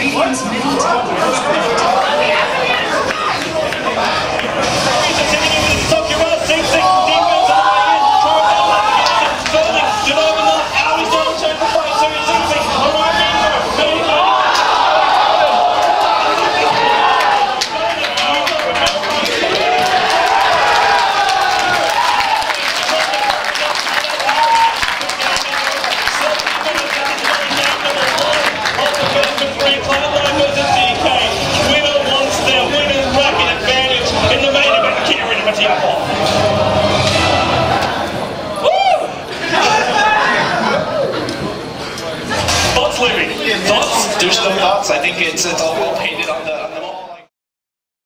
Radiant's middle tower Thoughts? There's no thoughts. I think it's, it's all painted on the